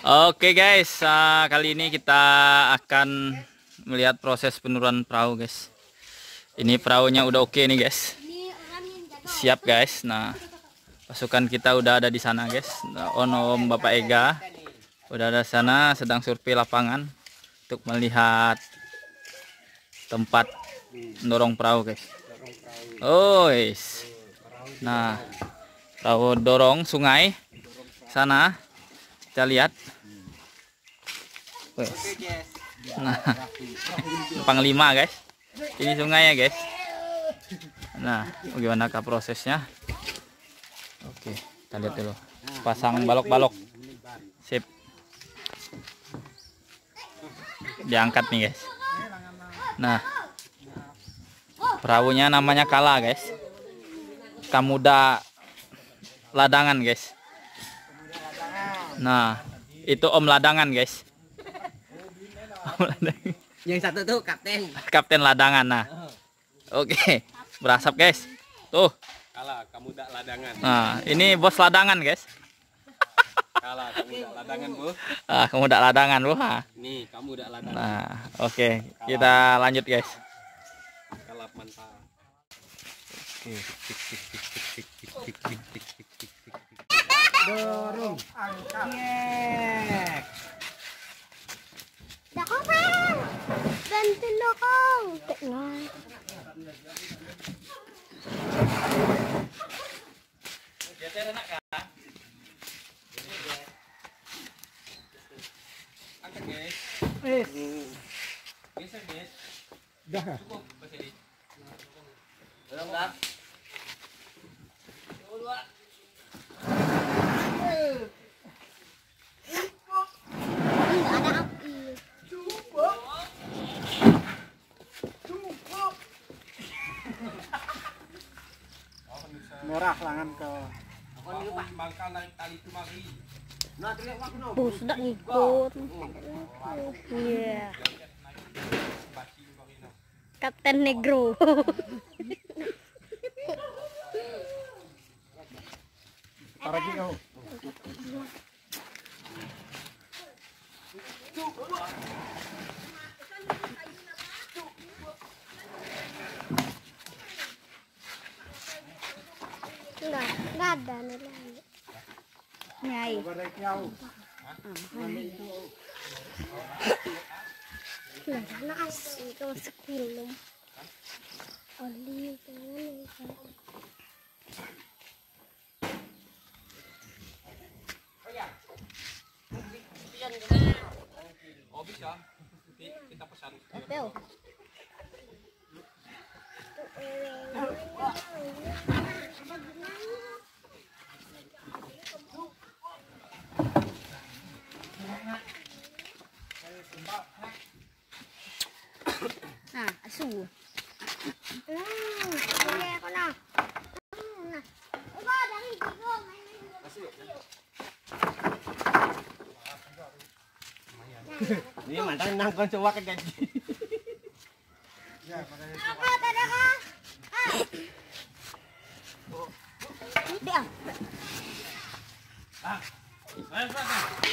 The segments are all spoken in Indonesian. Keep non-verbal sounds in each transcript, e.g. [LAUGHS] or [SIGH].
Oke guys, uh, kali ini kita akan melihat proses penurunan perahu guys. Ini perahunya udah oke nih guys. Siap guys. Nah, pasukan kita udah ada di sana guys. Nah, Om Bapak Ega udah ada sana sedang survei lapangan untuk melihat tempat mendorong perahu guys. Oh. Nah, perahu dorong sungai sana kita lihat. Wes. nah [LAUGHS] panglima guys. Ini sungai ya guys. Nah bagaimana prosesnya? Oke kita lihat dulu. Pasang balok-balok. Sip. Diangkat nih guys. Nah perahunya namanya kala guys. Kamuda ladangan guys Nah, itu Om Ladangan, guys. Om Ladangan. Yang satu tuh kapten. Kapten Ladangan. Nah. Oke, berasap, guys. Tuh. Kalah, kamu tak ladangan. Nah, ini bos ladangan, guys. Kalah, kamu tak ladangan, Bu. Ah, kamu tak ladangan, Bu. Ah. Nih, kamu tak ladangan. Nah, oke. Okay. Kita lanjut, guys. Kalah mantap. Oke, dorong angkat yek Dakong lokong Angkat guys. Eh. Guys. Dah. Cukup. Dorong dah. Dua. Merah langan ke bangkal naik tali itu mari sudah ngikut. Iya. Kapten Negro. Paragi kau. Enggak, enggak ada nilai. Nyai. Nah, nasi kalau. Oli, ya nanti kita pesan hotel Nah, asu. Nah, ini aku nak. Nah, aku ada lagi tiga main. Asu. Ini mantan nang kon coba ke gaji. Apa tadi? Ah. Dia.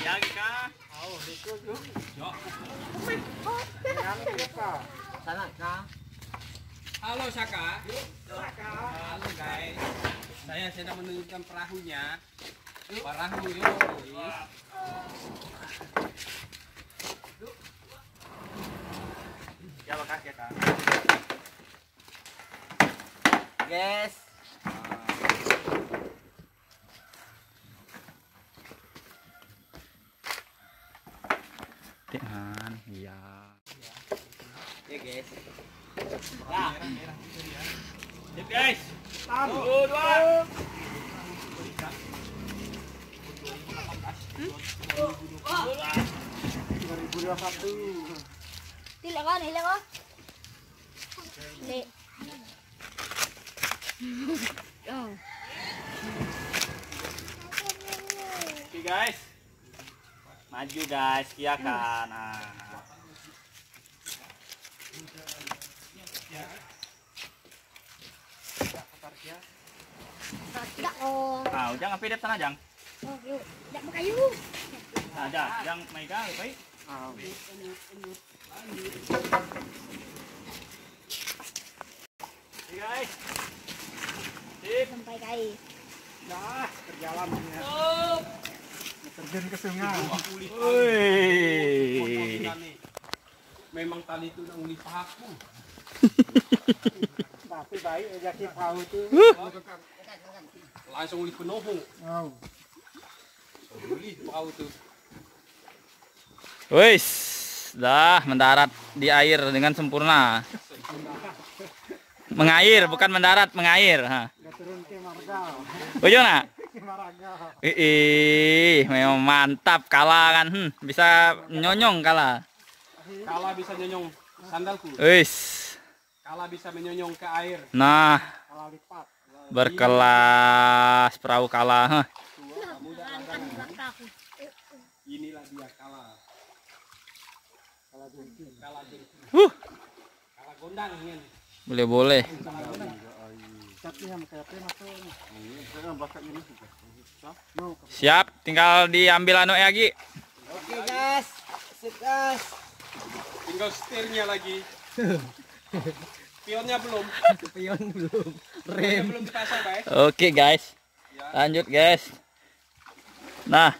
Yang ka. Sana ka. Halo Saka. Halo guys. Saya sedang menunjukkan perahunya. Perahu yuk. Ya makasih ya kak. Yes. Dengan, iya. Ya guys. Sip guys. Satu, dua. Tidak kan, tidak kan? Tidak. Oh. Oke guys. Maju guys, iya kan. Nah. Tidak oh. Nah, jangan pidat sana, Jang. Oh, yuk. Tidak berkayu. Nah, Ada yang megang, baik. Oke, guys. Sampai kai. Terjun ke sungai. Woi. Memang tali itu nang uli pahaku. Tapi baik aja kita tahu tuh. Langsung uli penoho. Oh. Uli pahaku tuh. Wis, dah mendarat di air dengan sempurna. Mengair, bukan mendarat, mengair. Ha. Ujung nak? Ke marga. Ih, memang mantap kalah kan. Hmm, bisa nyonyong kalah. Kala bisa nyonyong sandalku. Wis. Kala bisa menyonyong ke air. Nah, berkelas perahu kalah. Hah. Angkat belakang. Inilah dia kala. Kalau jengking. Kala jengking. Huh. Kala gondang ini. Boleh boleh. Siap, tinggal diambil anu lagi. Oke guys. Sip guys. Tinggal setirnya lagi. [LAUGHS] Pionnya belum. Pion belum. Pionnya belum dipasang, guys. Oke guys. Lanjut guys. Nah,